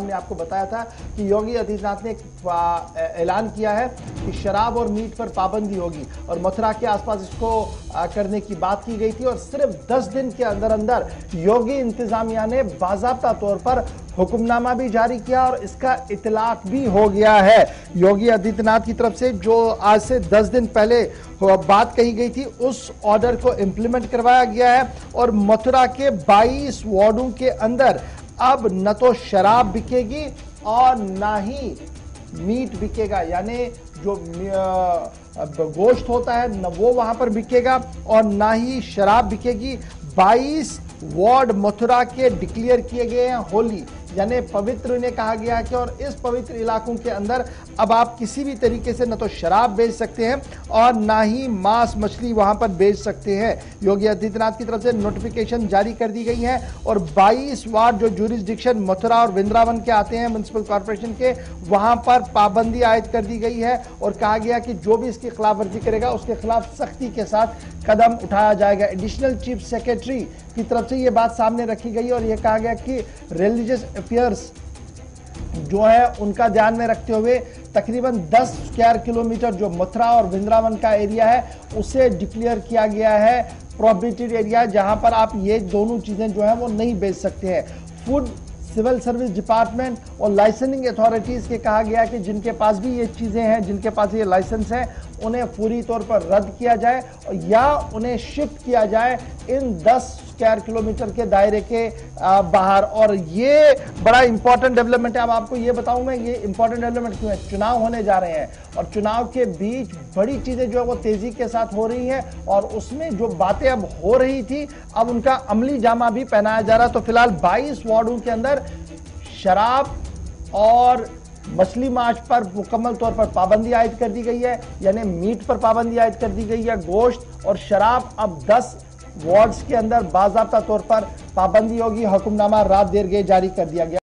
हमने आपको बताया था कि योगी आदित्यनाथ ने एक ऐलान किया है कि शराब और मीट पर पाबंदी होगी और मथुरा के आसपास इसको करने की बात की गई थी और सिर्फ़ 10 दिन के अंदर अंदर योगी इंतजामिया ने बाजाबता तौर पर हुक्मनामा भी जारी किया और इसका इतलाक भी हो गया है। योगी आदित्यनाथ की तरफ़ से जो आज से 10 दिन पहले बात कही गई थी, उस ऑर्डर को इंप्लीमेंट करवाया गया है और मथुरा के 22 वार्डों के अंदर अब न तो शराब बिकेगी और ना ही मीट बिकेगा, यानी जो गोश्त होता है, न वो वहाँ पर बिकेगा और ना ही शराब बिकेगी। 22 वार्ड मथुरा के डिक्लेयर किए गए हैं, होली। यानी पवित्र इन्हें कहा गया है कि और इस पवित्र इलाकों के अंदर अब आप किसी भी तरीके से न तो शराब बेच सकते हैं और ना ही मांस मछली वहाँ पर बेच सकते हैं। योगी आदित्यनाथ की तरफ़ से नोटिफिकेशन जारी कर दी गई है और 22 वार्ड जो जुरिस्डिक्शन मथुरा और वृंदावन के आते हैं म्यूनसिपल कॉरपोरेशन के, वहाँ पर पाबंदी आयद कर दी गई है और कहा गया कि जो भी इसकी खिलाफ वर्जी करेगा, उसके खिलाफ सख्ती के साथ कदम उठाया जाएगा। एडिशनल चीफ सेक्रेटरी की तरफ़ से यह बात सामने रखी गई और यह कहा गया कि रिलीजियस अफेयर्स जो है उनका ध्यान में रखते हुए तकरीबन 10 स्क्वायर किलोमीटर जो मथुरा और वृंदावन का एरिया है, उसे डिक्लेयर किया गया है प्रोबिटेड एरिया जहाँ पर आप ये दोनों चीज़ें जो है वो नहीं बेच सकते हैं। फ़ूड सिविल सर्विस डिपार्टमेंट और लाइसेंसिंग अथॉरिटीज के कहा गया कि जिनके पास भी ये चीज़ें हैं, जिनके पास ये लाइसेंस है, उन्हें पूरी तौर पर रद्द किया जाए और या उन्हें शिफ्ट किया जाए इन 10 स्क्वायर किलोमीटर के दायरे के बाहर। और ये बड़ा इंपॉर्टेंट डेवलपमेंट है। अब आपको ये बताऊँ मैं, ये इंपॉर्टेंट डेवलपमेंट क्यों है? चुनाव होने जा रहे हैं और चुनाव के बीच बड़ी चीज़ें जो है वो तेज़ी के साथ हो रही हैं और उसमें जो बातें अब हो रही थी, अब उनका अमली जामा भी पहनाया जा रहा है। तो फ़िलहाल बाईस वार्डों के अंदर शराब और मछली मांस पर मुकम्मल तौर पर पाबंदी आयद कर दी गई है, यानी मीट पर पाबंदी आयद कर दी गई है, गोश्त और शराब अब 10 वार्ड्स के अंदर बाबा तौर पर पाबंदी होगी। हुक्मनामा रात देर गए जारी कर दिया गया।